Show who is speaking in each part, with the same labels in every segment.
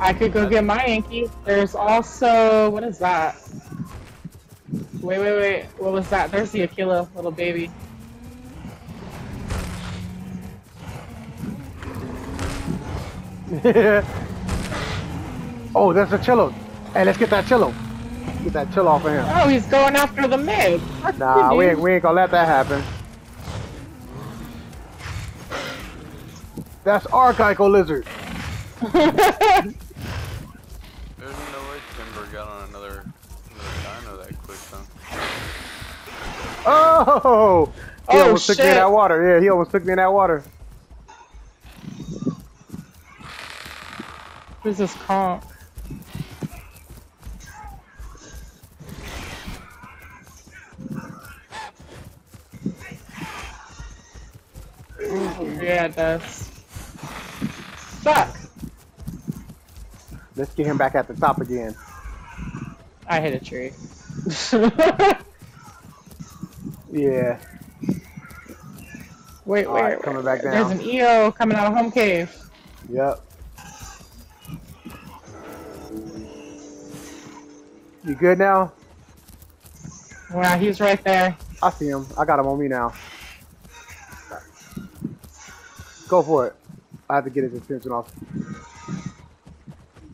Speaker 1: I could go get my Yankee. There's also what is that? Wait, wait, wait. What was that? There's the Aquila little baby.
Speaker 2: oh, there's a cello. Hey, let's get that cello. Get that cello off of him.
Speaker 1: Oh, he's going after the mid.
Speaker 2: Nah, we ain't, we ain't gonna let that happen. That's our Geico lizard.
Speaker 3: There's no way Timber got on another, another dino that quick though.
Speaker 2: Oh! He
Speaker 1: Oh,
Speaker 2: almost took me in that water. Yeah, he almost took me in that water.
Speaker 1: Who's this conk? Yeah, it does. Fuck!
Speaker 2: Let's get him back at the top again.
Speaker 1: I hit a tree.
Speaker 2: Yeah.
Speaker 1: wait,
Speaker 2: All
Speaker 1: wait.
Speaker 2: right, coming back
Speaker 1: There's an EO coming out of home cave.
Speaker 2: Yep. You good now?
Speaker 1: Wow, he's right there.
Speaker 2: I see him. I got him on me now. Go for it. I have to get his attention off.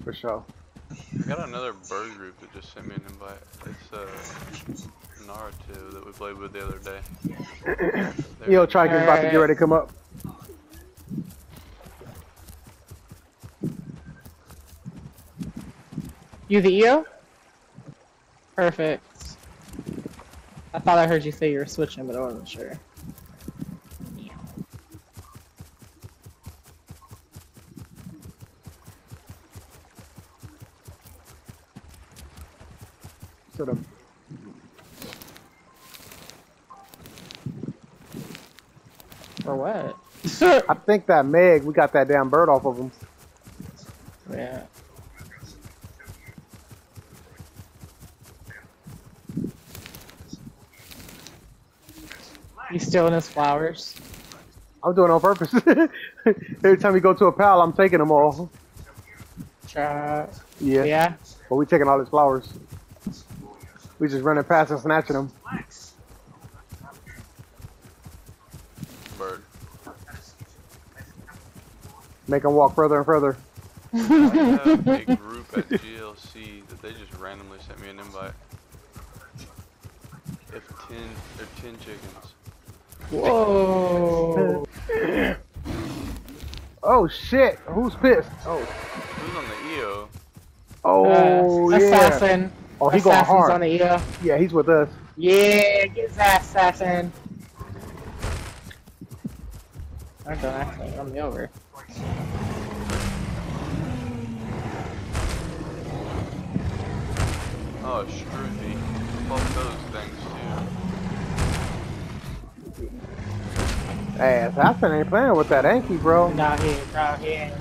Speaker 2: For sure.
Speaker 3: I got another bird group that just sent me an invite. It's uh Naruto that we played with the other day. They're-
Speaker 2: Yo, Triton's about to get ready to come up.
Speaker 1: You the EO? Perfect. I thought I heard you say you were switching, but I wasn't sure.
Speaker 2: So the
Speaker 1: For what?
Speaker 2: I think that Meg, we got that damn bird off of him.
Speaker 1: yeah. He's stealing his flowers.
Speaker 2: I'm doing it on purpose. Every time we go to a pal, I'm taking them all. Yeah.
Speaker 1: Yeah.
Speaker 2: But we taking all his flowers. We just running past and snatching them.
Speaker 3: bird.
Speaker 2: Make them walk further and further.
Speaker 3: I have a group at GLC that they just randomly sent me an invite. If ten, they're ten chickens.
Speaker 1: Whoa.
Speaker 2: Oh shit! Who's pissed? Oh,
Speaker 3: Who's on the EO?
Speaker 2: oh
Speaker 1: Uh,
Speaker 2: yeah.
Speaker 1: Assassin.
Speaker 2: Oh, he going hard.
Speaker 1: on the EO.
Speaker 2: Yeah, he's with us.
Speaker 1: Yeah, get his assassin. I'm gonna actually run me over.
Speaker 3: Oh, Struthi. Fuck those things too.
Speaker 2: Hey, Assassin ain't playing with that Anki, bro.
Speaker 1: Not here, not here.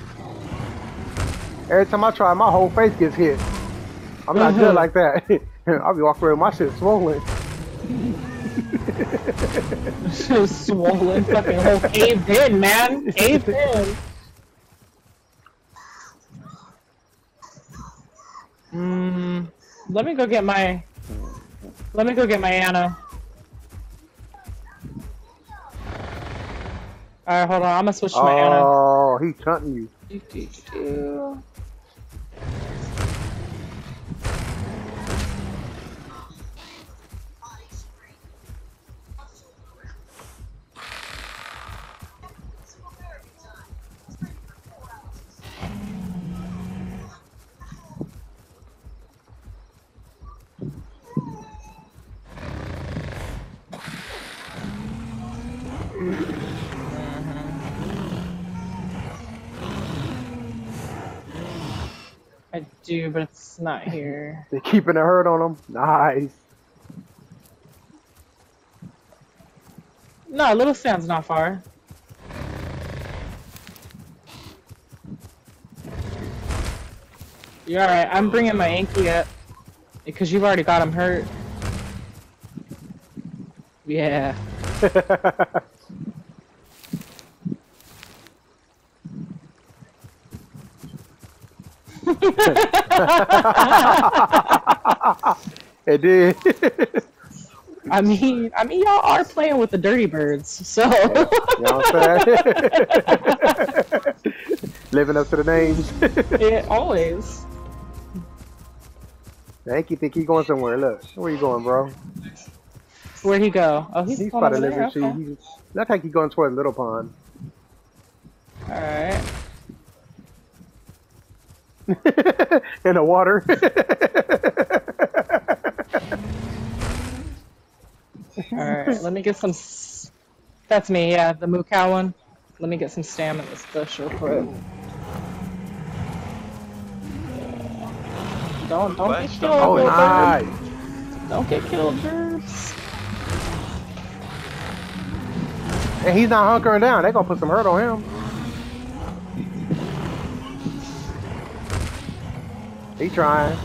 Speaker 2: Every time I try, my whole face gets hit. I'm not good like that. I'll be walking around my shit swollen.
Speaker 1: Just Swollen fucking whole caved in, man. Caved in. Mm, let me go get my. Let me go get my Anna. Alright, hold on. I'm gonna switch to my Anna.
Speaker 2: Oh, he's hunting you.
Speaker 1: Do, do, do. I do, but it's not here.
Speaker 2: They're keeping a herd on them. Nice.
Speaker 1: No, Little Sand's not far. You're alright. I'm bringing my Anki up. Because you've already got him hurt. Yeah.
Speaker 2: it did.
Speaker 1: I mean, I mean, y'all are playing with the dirty birds, so.
Speaker 2: you know what I'm saying? Living up to the names.
Speaker 1: yeah, always.
Speaker 2: Hanky think he going somewhere. Look, where you going, bro?
Speaker 1: Where'd he go? Oh, he's,
Speaker 2: He's
Speaker 1: going
Speaker 2: by the
Speaker 1: over
Speaker 2: living
Speaker 1: there.
Speaker 2: tree.
Speaker 1: Okay.
Speaker 2: He, look like he's going toward Little Pond.
Speaker 1: All right.
Speaker 2: In the water.
Speaker 1: All right. Let me get some. That's me. Yeah, the moo cow one. Let me get some stamina in this bush real quick. Don't don't get killed.
Speaker 2: oh,
Speaker 1: little bird.
Speaker 2: nice.
Speaker 1: Don't get killed, birds.
Speaker 2: And he's not hunkering down. They're gonna put some hurt on him. He trying.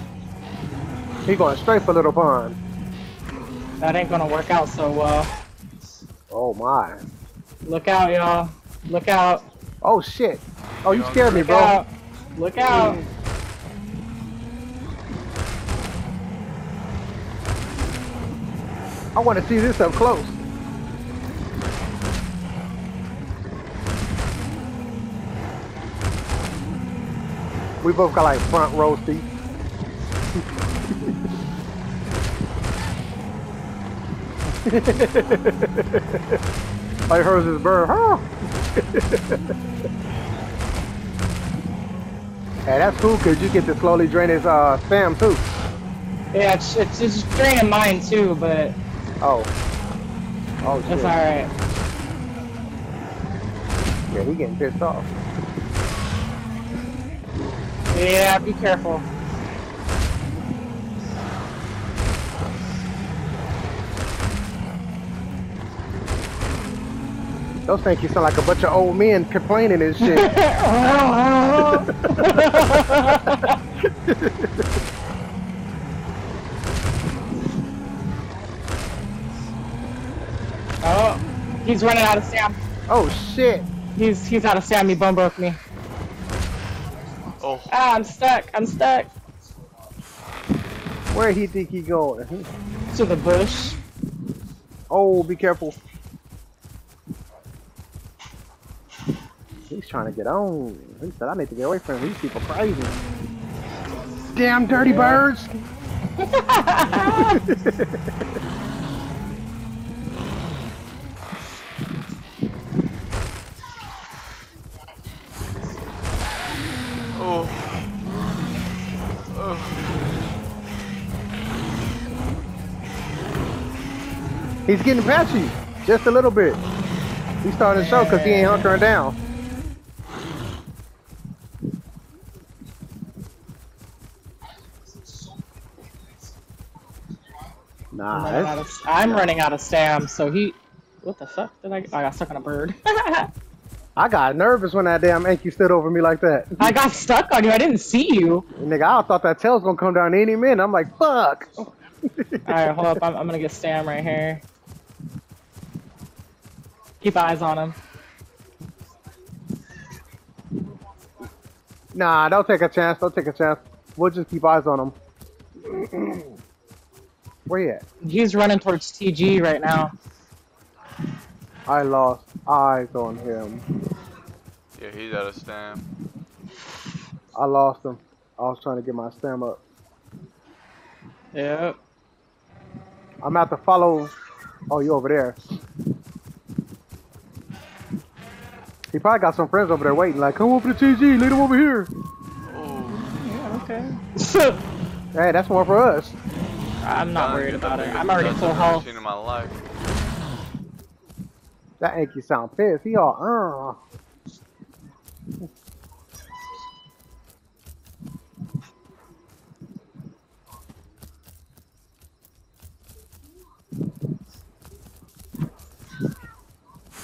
Speaker 2: He going straight for Little Pond.
Speaker 1: That ain't gonna work out so well.
Speaker 2: Oh my.
Speaker 1: Look out, y'all. Look out.
Speaker 2: Oh shit. Oh, you scared me,
Speaker 1: Look
Speaker 2: bro.
Speaker 1: out. Look out.
Speaker 2: I want to see this up close. We both got like front row seats. like hers is bird. Huh? hey, that's cool because you get to slowly drain his uh, stam too.
Speaker 1: Yeah, it's, it's, it's draining mine too, but
Speaker 2: Oh. Oh, shit.
Speaker 1: it's alright.
Speaker 2: Yeah, he getting pissed off.
Speaker 1: Yeah, be careful.
Speaker 2: Those think you sound like a bunch of old men complaining and shit.
Speaker 1: oh, he's running out of stam.
Speaker 2: oh shit.
Speaker 1: He's he's out of stam. He bum broke me.
Speaker 3: Oh,
Speaker 1: Ah, I'm stuck. I'm stuck.
Speaker 2: Where he think he going?
Speaker 1: To the bush.
Speaker 2: Oh, be careful. He's trying to get on. He said, I need to get away from him. These people crazy. Damn dirty birds. He's getting patchy. Just a little bit. He's starting to show because he ain't hunkering down. Nah,
Speaker 1: I'm, running out of, I'm running out of stam, so he. What the fuck did I? I got stuck on a bird.
Speaker 2: I got nervous when that damn Anki stood over me like that.
Speaker 1: I got stuck on you. I didn't see you.
Speaker 2: Nigga, I thought that tail's gonna come down any minute. I'm like, fuck.
Speaker 1: All right, hold up. I'm, I'm gonna get stam right here. Keep eyes on him.
Speaker 2: Nah, don't take a chance. Don't take a chance. We'll just keep eyes on him. Where he at?
Speaker 1: He's running towards TG right now.
Speaker 2: I lost eyes on him.
Speaker 3: Yeah, he's out of stam.
Speaker 2: I lost him. I was trying to get my stam up.
Speaker 1: Yep.
Speaker 2: I'm about to follow. Oh, you over there. He probably got some friends over there waiting, like, come over to TG, lead him over here.
Speaker 3: Oh.
Speaker 1: Yeah, okay.
Speaker 2: Hey, that's more for us.
Speaker 1: I'm not worried
Speaker 3: Got the
Speaker 1: about it. I'm already
Speaker 3: nuts
Speaker 1: full
Speaker 3: I've ever
Speaker 1: health.
Speaker 3: Seen in my life.
Speaker 2: That Anki sound pissed. He all, uh.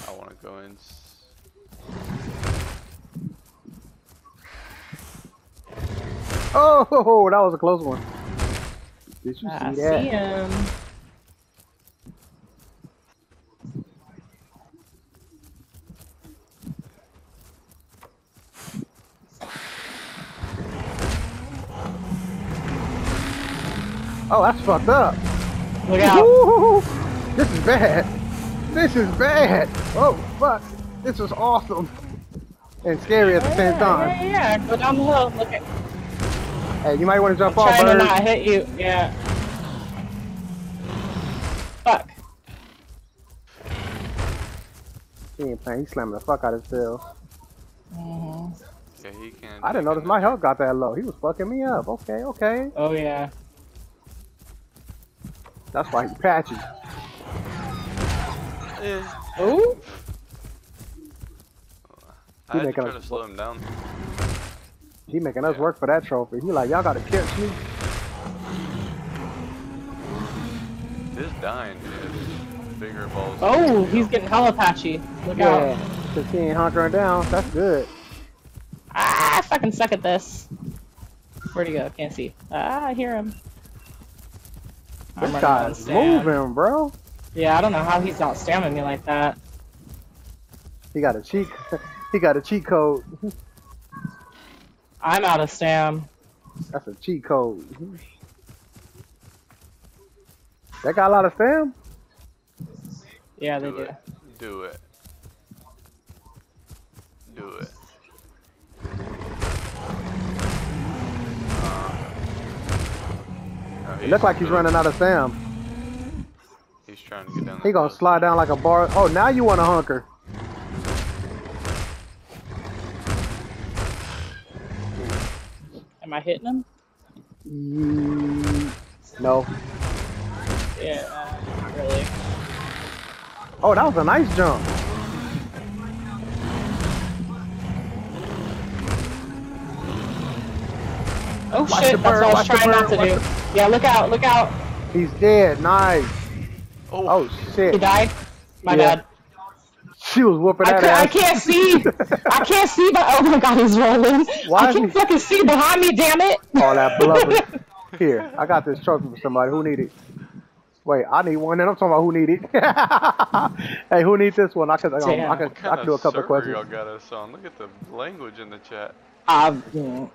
Speaker 3: I want to go in.
Speaker 2: Oh, that was a close one. Did you
Speaker 1: I
Speaker 2: see that?
Speaker 1: see him.
Speaker 2: Oh, that's fucked up.
Speaker 1: Look out.
Speaker 2: Woo! This is bad. This is bad. Oh, fuck. This is awesome. And scary at the same
Speaker 1: yeah,
Speaker 2: time.
Speaker 1: Yeah, yeah, go down the hill. Look at
Speaker 2: Hey, you might want to jump off,
Speaker 1: trying to
Speaker 2: bird.
Speaker 1: not hit you. Yeah. Fuck.
Speaker 2: He ain't playing. He's slamming the fuck out of his tail.
Speaker 1: hmm
Speaker 3: Yeah, he can.
Speaker 2: I didn't notice my health got that low. He was fucking me up. Okay, okay.
Speaker 1: Oh yeah.
Speaker 2: That's why he's patchy.
Speaker 3: Eh,
Speaker 1: Ooh.
Speaker 3: I had to try to slow him down.
Speaker 2: He making us work for that trophy. He like, y'all gotta catch me.
Speaker 3: This dying is bigger balls.
Speaker 1: Oh, he's getting hella patchy. Look out.
Speaker 2: Yeah, cause he ain't hunkering down. That's good.
Speaker 1: Ah, I fucking suck at this. Where'd he go? Can't see. Ah, I hear him.
Speaker 2: This guy's moving, bro.
Speaker 1: Yeah, I don't know how he's not stamming me like that.
Speaker 2: He got a cheat. he got a cheat code.
Speaker 1: I'm out of stam.
Speaker 2: That's a cheat code. That got a lot of spam.
Speaker 1: Yeah, they
Speaker 3: Do
Speaker 1: do.
Speaker 3: it. Do it. Do it. Uh,
Speaker 2: It look like he's running out of spam.
Speaker 3: He's trying to get down.
Speaker 2: He gonna slide down like a bar. Oh, now you want to hunker.
Speaker 1: I hitting him?
Speaker 2: Mm, no.
Speaker 1: Yeah, uh, really.
Speaker 2: Oh, that was a nice jump.
Speaker 1: Oh
Speaker 2: Watch
Speaker 1: shit, that's what I was
Speaker 2: watch the
Speaker 1: trying not to
Speaker 2: watch
Speaker 1: do. Yeah, look out, look out.
Speaker 2: He's dead. Nice.
Speaker 3: Oh,
Speaker 2: Oh shit.
Speaker 1: He died? My
Speaker 2: Yeah.
Speaker 1: bad.
Speaker 2: She was whooping
Speaker 1: I,
Speaker 2: that
Speaker 1: I
Speaker 2: ass.
Speaker 1: can't see. I can't see, but oh my god, he's rolling.
Speaker 2: Why
Speaker 1: I can't
Speaker 2: he-
Speaker 1: fucking see behind me, damn it.
Speaker 2: All that blubber. Here, I got this trophy for somebody. Who need it? Wait, I need one, and I'm talking about who need it. hey, who needs this one? I could, I could, I
Speaker 1: Damn.
Speaker 2: could,
Speaker 3: what
Speaker 2: I
Speaker 3: kind
Speaker 2: could do a couple of questions.
Speaker 3: y'all got us on? Look at the language in the chat.
Speaker 1: Uh,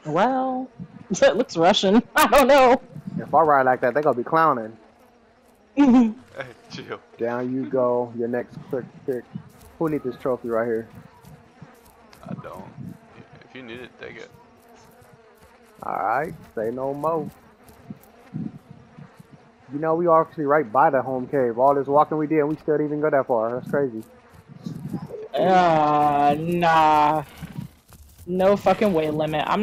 Speaker 1: well, it looks Russian. I don't know.
Speaker 2: If I ride like that, they're gonna be clowning.
Speaker 3: Hey, chill.
Speaker 2: Down you go. Your next quick pick. Who need this trophy right here?
Speaker 3: I don't. If you need it, take it.
Speaker 2: All right, say no more. You know, we are actually right by the home cave. All this walking we did, and we still didn't even go that far. That's crazy.
Speaker 1: uh, nah. No fucking weight limit. I'm not.